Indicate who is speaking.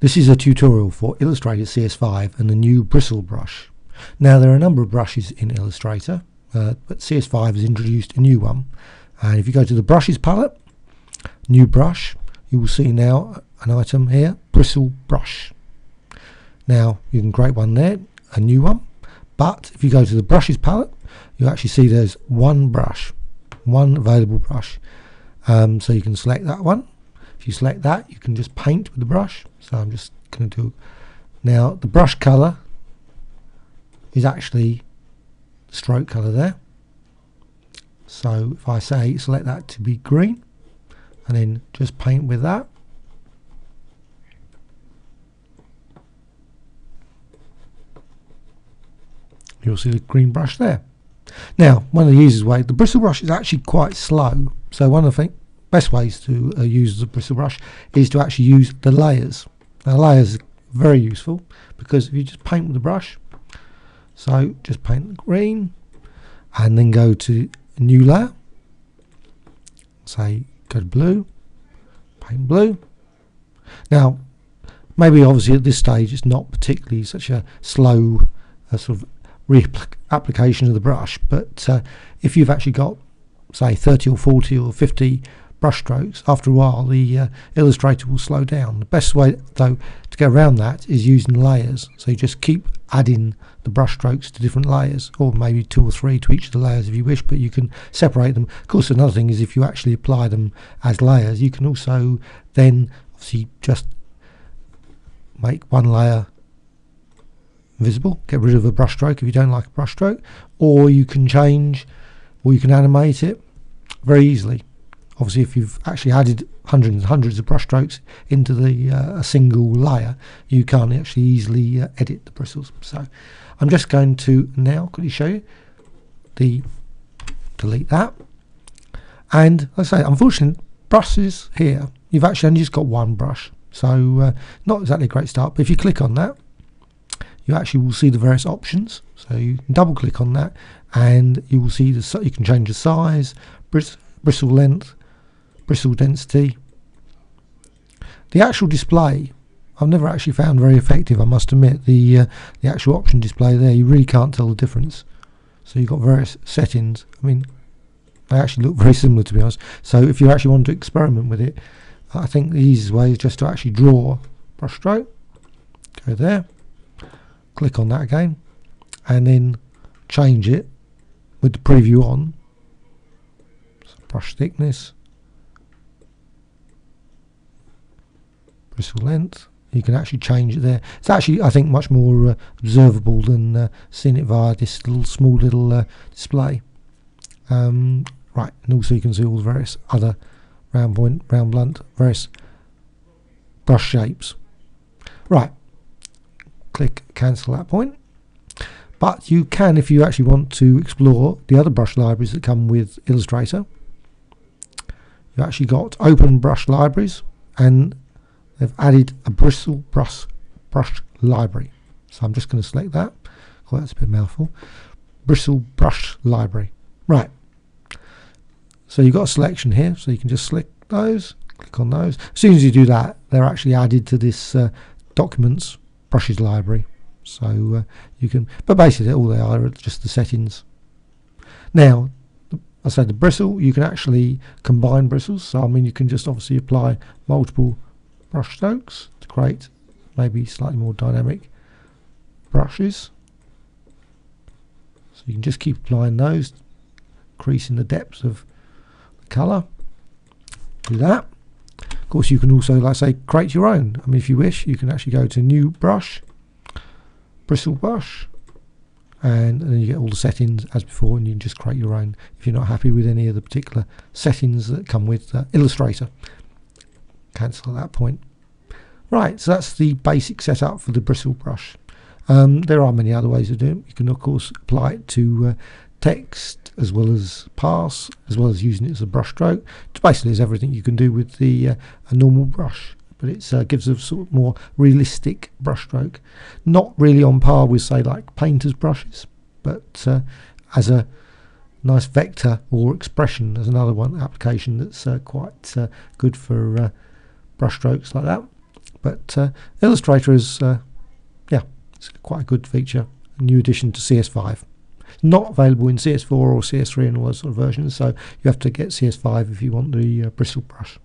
Speaker 1: This is a tutorial for Illustrator CS5 and the new bristle brush. Now there are a number of brushes in Illustrator, uh, but CS5 has introduced a new one. And if you go to the brushes palette, new brush, you will see now an item here, bristle brush. Now you can create one there, a new one, but if you go to the brushes palette, you actually see there's one brush, one available brush. Um, so you can select that one you select that, you can just paint with the brush. So I'm just going to do. Now the brush color is actually stroke color there. So if I say select that to be green, and then just paint with that. You'll see the green brush there. Now, one of the easiest ways, the bristle brush is actually quite slow. So one of the things best ways to uh, use the bristle brush is to actually use the layers. Now layers are very useful because if you just paint with the brush, so just paint green and then go to new layer, say go to blue, paint blue. Now maybe obviously at this stage it's not particularly such a slow uh, sort of application of the brush but uh, if you've actually got say 30 or 40 or 50 brushstrokes, after a while the uh, illustrator will slow down. The best way though to get around that is using layers. So you just keep adding the brushstrokes to different layers, or maybe two or three to each of the layers if you wish, but you can separate them. Of course, another thing is if you actually apply them as layers, you can also then obviously just make one layer visible, get rid of a brushstroke if you don't like a brushstroke, or you can change or you can animate it very easily obviously if you've actually added hundreds and hundreds of brushstrokes into the uh, a single layer you can't actually easily uh, edit the bristles. So I'm just going to now quickly show you the delete that. And I say unfortunately brushes here you've actually only just got one brush. So uh, not exactly a great start but if you click on that you actually will see the various options. So you double click on that and you will see the you can change the size bristle length bristle density. The actual display I've never actually found very effective I must admit. The uh, the actual option display there you really can't tell the difference. So you've got various settings. I mean they actually look very similar to be honest. So if you actually want to experiment with it I think the easiest way is just to actually draw brush stroke go there click on that again and then change it with the preview on. So brush thickness bristle length. You can actually change it there. It's actually I think much more uh, observable than uh, seeing it via this little small little uh, display. Um, right and also you can see all the various other round point round blunt various brush shapes. Right. Click cancel that point. But you can if you actually want to explore the other brush libraries that come with Illustrator. You've actually got open brush libraries and they've added a bristle brush, brush library. So I'm just going to select that. Oh, that's a bit mouthful. Bristle brush library. Right. So you've got a selection here, so you can just select those, click on those. As soon as you do that, they're actually added to this uh, documents brushes library. So uh, you can, but basically all they are are just the settings. Now, I said the bristle, you can actually combine bristles. So I mean, you can just obviously apply multiple brush strokes to create maybe slightly more dynamic brushes. So you can just keep applying those, increasing the depth of the colour. Do that. Of course, you can also, like I say, create your own. I mean, if you wish, you can actually go to New Brush, Bristle Brush, and, and then you get all the settings as before, and you can just create your own if you're not happy with any of the particular settings that come with uh, Illustrator cancel at that point. Right, so that's the basic setup for the bristle brush. Um, there are many other ways of doing it. You can of course apply it to uh, text as well as paths, as well as using it as a brush stroke. It basically is everything you can do with the uh, a normal brush, but it uh, gives a sort of more realistic brush stroke. Not really on par with say like painter's brushes, but uh, as a nice vector or expression there's another one application that's uh, quite uh, good for brush strokes like that. But uh, Illustrator is, uh, yeah, it's quite a good feature. A new addition to CS5. Not available in CS4 or CS3 and all those sort of versions, so you have to get CS5 if you want the uh, bristle brush.